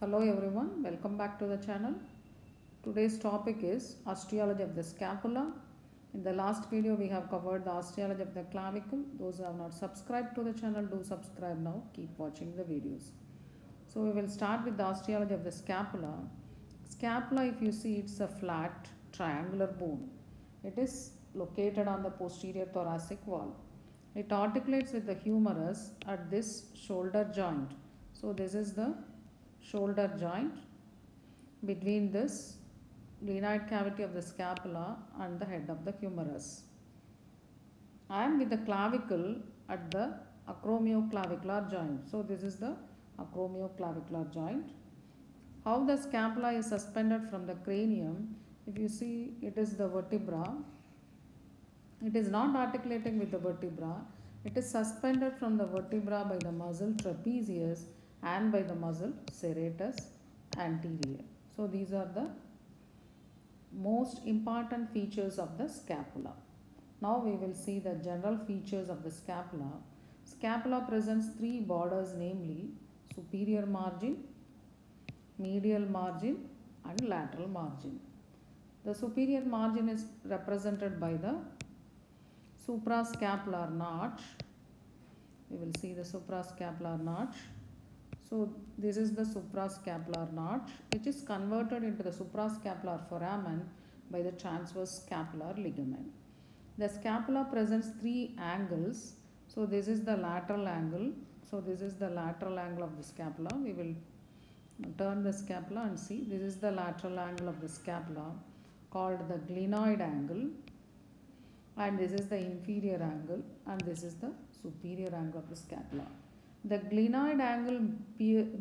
Hello everyone, welcome back to the channel. Today's topic is osteology of the scapula. In the last video we have covered the osteology of the clavicle. Those who have not subscribed to the channel do subscribe now. Keep watching the videos. So we will start with the osteology of the scapula. Scapula if you see it's a flat triangular bone. It is located on the posterior thoracic wall. It articulates with the humerus at this shoulder joint. So this is the shoulder joint between this glenoid cavity of the scapula and the head of the humerus. And with the clavicle at the acromioclavicular joint. So this is the acromioclavicular joint. How the scapula is suspended from the cranium, if you see it is the vertebra, it is not articulating with the vertebra, it is suspended from the vertebra by the muscle trapezius and by the muscle serratus anterior. So these are the most important features of the scapula. Now we will see the general features of the scapula. Scapula presents three borders namely superior margin, medial margin and lateral margin. The superior margin is represented by the suprascapular notch. We will see the suprascapular notch. So this is the suprascapular notch which is converted into the suprascapular foramen by the transverse scapular ligament. The scapula presents three angles. So this is the lateral angle. So this is the lateral angle of the scapula. We will turn the scapula and see. This is the lateral angle of the scapula called the glenoid angle and this is the inferior angle and this is the superior angle of the scapula. The glenoid angle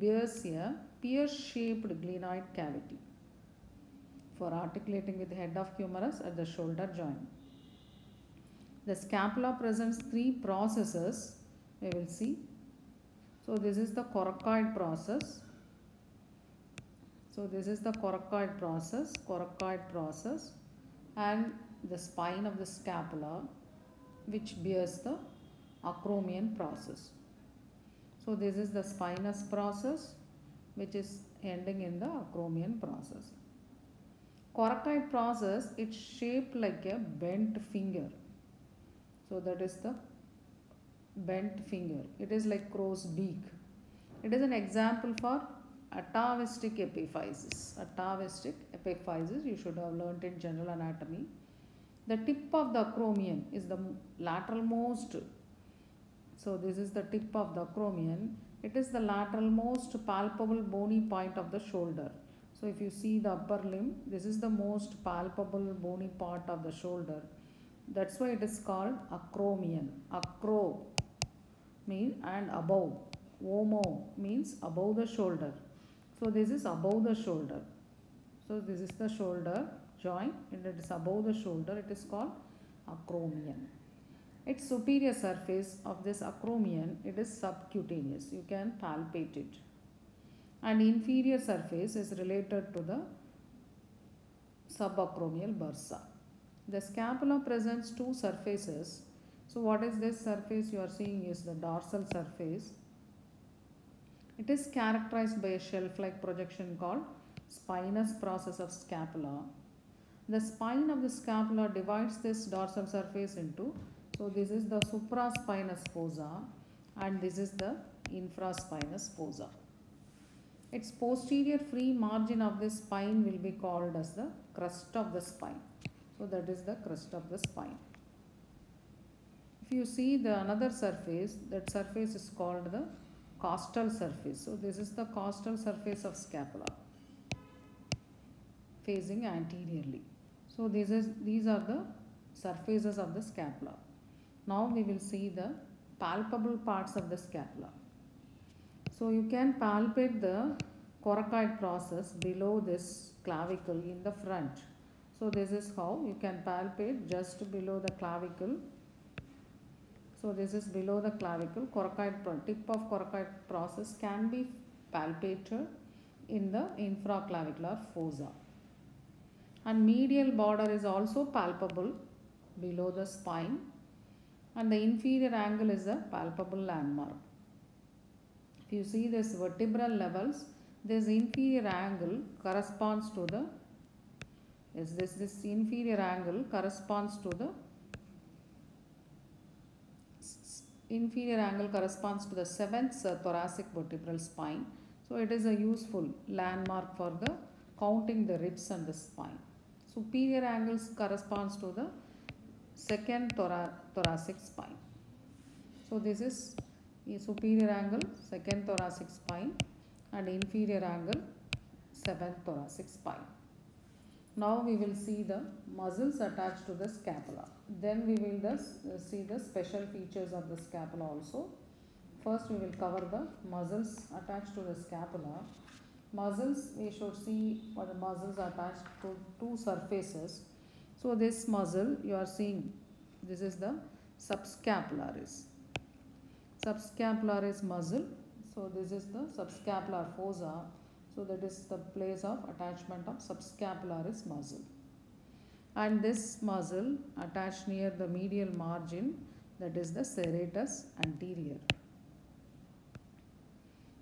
bears a pear-shaped glenoid cavity for articulating with the head of humerus at the shoulder joint. The scapula presents three processes we will see. So this is the coracoid process. So this is the coracoid process, coracoid process and the spine of the scapula which bears the acromion process. So this is the spinous process which is ending in the acromion process. Coracoid process it's shaped like a bent finger. So that is the bent finger. It is like crow's beak. It is an example for atavistic epiphysis. Atavistic epiphysis you should have learnt in general anatomy. The tip of the acromion is the lateral most so this is the tip of the acromion. It is the lateral most palpable bony point of the shoulder. So if you see the upper limb, this is the most palpable bony part of the shoulder. That's why it is called acromion. Acro means and above. Omo means above the shoulder. So this is above the shoulder. So this is the shoulder joint and it is above the shoulder. It is called acromion. Its superior surface of this acromion, it is subcutaneous. You can palpate it. And inferior surface is related to the subacromial bursa. The scapula presents two surfaces. So what is this surface you are seeing is the dorsal surface. It is characterized by a shelf-like projection called spinous process of scapula. The spine of the scapula divides this dorsal surface into so this is the supraspinous fossa and this is the infraspinous fossa. Its posterior free margin of the spine will be called as the crest of the spine. So that is the crest of the spine. If you see the another surface, that surface is called the costal surface. So this is the costal surface of scapula facing anteriorly. So this is these are the surfaces of the scapula. Now we will see the palpable parts of the scapula. So you can palpate the coracoid process below this clavicle in the front. So this is how you can palpate just below the clavicle. So this is below the clavicle. Coracoid tip of coracoid process can be palpated in the infraclavicular fossa. And medial border is also palpable below the spine and the inferior angle is a palpable landmark. If you see this vertebral levels, this inferior angle corresponds to the yes this this inferior angle corresponds to the inferior angle corresponds to the seventh thoracic vertebral spine so it is a useful landmark for the counting the ribs and the spine superior angles corresponds to the second thora thoracic spine so this is superior angle second thoracic spine and inferior angle seventh thoracic spine now we will see the muscles attached to the scapula. Then we will thus uh, see the special features of the scapula also. First we will cover the muscles attached to the scapula. Muscles we should see what the muscles attached to two surfaces. So this muscle you are seeing this is the subscapularis. Subscapularis muscle. So this is the subscapular fossa so that is the place of attachment of subscapularis muscle. And this muscle attached near the medial margin that is the serratus anterior.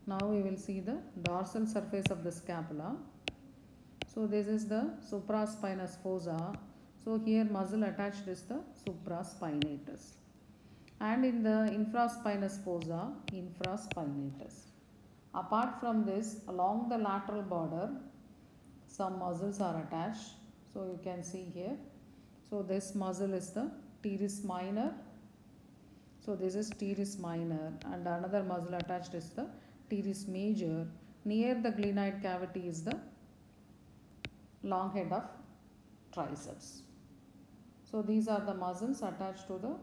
Now we will see the dorsal surface of the scapula. So this is the supraspinous fossa. So here muscle attached is the supraspinatus. And in the infraspinous fossa, infraspinatus. Apart from this, along the lateral border, some muscles are attached. So you can see here. So this muscle is the teres minor. So this is teres minor and another muscle attached is the teres major. Near the glenoid cavity is the long head of triceps. So these are the muscles attached to the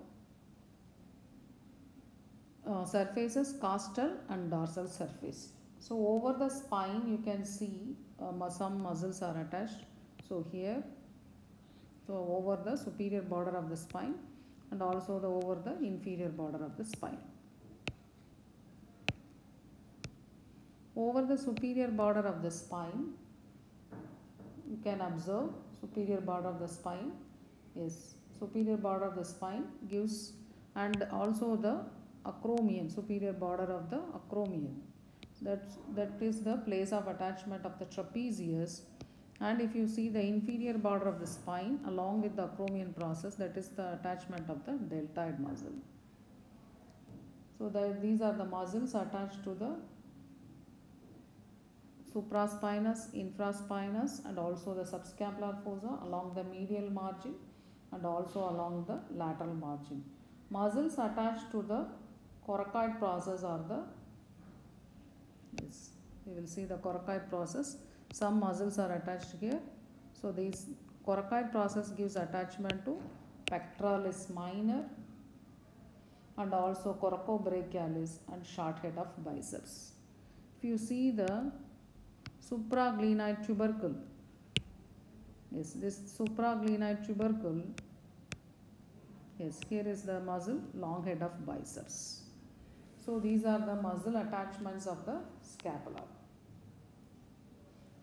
uh, surfaces costal and dorsal surface. So over the spine you can see uh, some muscles are attached. So here, so over the superior border of the spine and also the over the inferior border of the spine. Over the superior border of the spine, you can observe superior border of the spine is superior border of the spine gives and also the acromion, superior border of the acromion. That's, that is the place of attachment of the trapezius and if you see the inferior border of the spine along with the acromion process that is the attachment of the deltoid muscle. So the, these are the muscles attached to the supraspinous, infraspinous and also the subscapular fossa along the medial margin and also along the lateral margin. Muscles attached to the coracoid process are the yes we will see the coracoid process. Some muscles are attached here. So this coracoid process gives attachment to pectoralis minor and also coracobrachialis and short head of biceps. If you see the supraglenoid tubercle yes this supraglenoid tubercle yes here is the muscle long head of biceps so these are the muscle attachments of the scapula.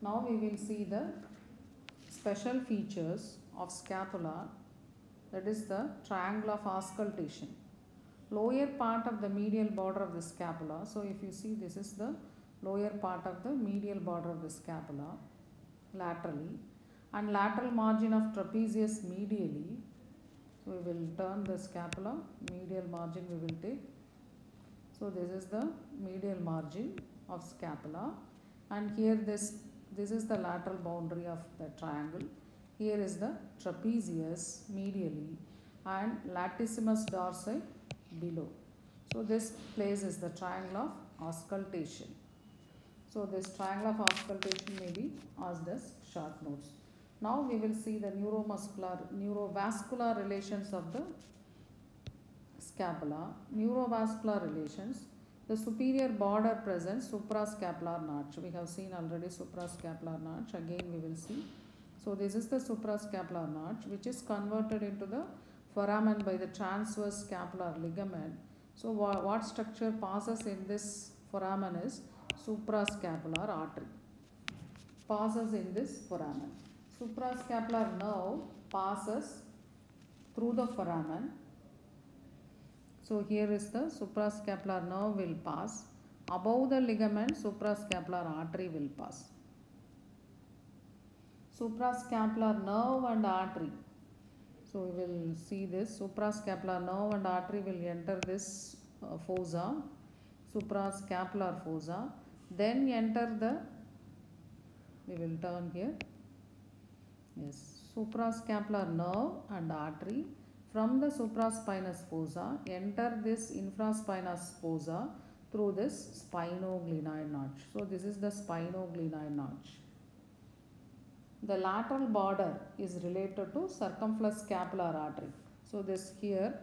Now we will see the special features of scapula that is the triangle of auscultation. Lower part of the medial border of the scapula. So if you see this is the lower part of the medial border of the scapula laterally and lateral margin of trapezius medially. So we will turn the scapula, medial margin we will take so this is the medial margin of scapula and here this this is the lateral boundary of the triangle. Here is the trapezius medially and latissimus dorsi below. So this place is the triangle of auscultation. So this triangle of auscultation may be asked as short notes. Now we will see the neuromuscular, neurovascular relations of the scapula, neurovascular relations, the superior border presents suprascapular notch. We have seen already suprascapular notch. Again we will see. So this is the suprascapular notch which is converted into the foramen by the transverse scapular ligament. So what structure passes in this foramen is suprascapular artery. Passes in this foramen. Suprascapular nerve passes through the foramen. So here is the suprascapular nerve will pass. Above the ligament suprascapular artery will pass. Suprascapular nerve and artery. So we will see this. Suprascapular nerve and artery will enter this uh, fossa, suprascapular fossa, then enter the, we will turn here, yes, suprascapular nerve and artery from the supraspinous fossa enter this infraspinous fossa through this spinoglenoid notch. So this is the spinoglenoid notch. The lateral border is related to circumflex scapular artery. So this here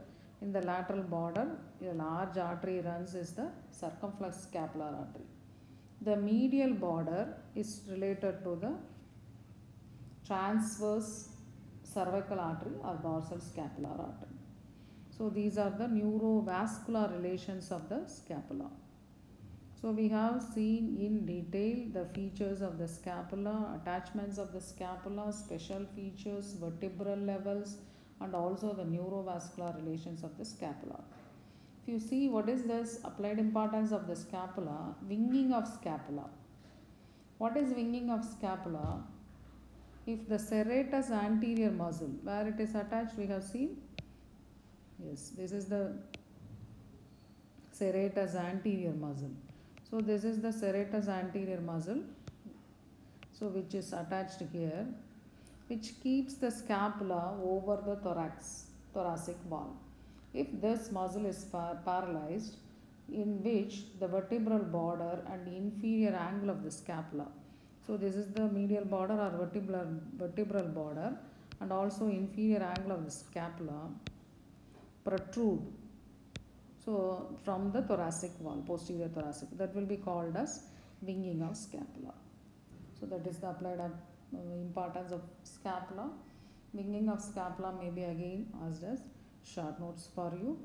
in the lateral border a large artery runs is the circumflex scapular artery. The medial border is related to the transverse cervical artery or dorsal scapular artery. So these are the neurovascular relations of the scapula. So we have seen in detail the features of the scapula, attachments of the scapula, special features, vertebral levels and also the neurovascular relations of the scapula. If you see what is this applied importance of the scapula, winging of scapula. What is winging of scapula? If the serratus anterior muscle where it is attached we have seen, yes this is the serratus anterior muscle. So this is the serratus anterior muscle so which is attached here which keeps the scapula over the thorax thoracic wall. If this muscle is paralyzed in which the vertebral border and inferior angle of the scapula so this is the medial border or vertebral vertebral border and also inferior angle of the scapula protrude so from the thoracic wall, posterior thoracic, that will be called as winging of scapula. So that is the applied uh, importance of scapula. Winging of scapula may be again asked as short notes for you.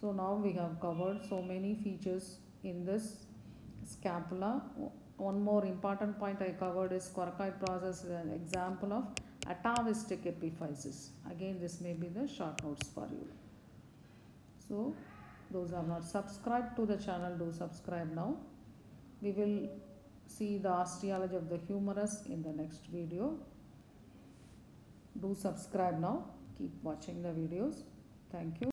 So now we have covered so many features in this scapula. One more important point I covered is coracoid process is an example of atavistic epiphysis. Again this may be the short notes for you. So those who have not subscribed to the channel do subscribe now. We will see the osteology of the humerus in the next video. Do subscribe now. Keep watching the videos. Thank you.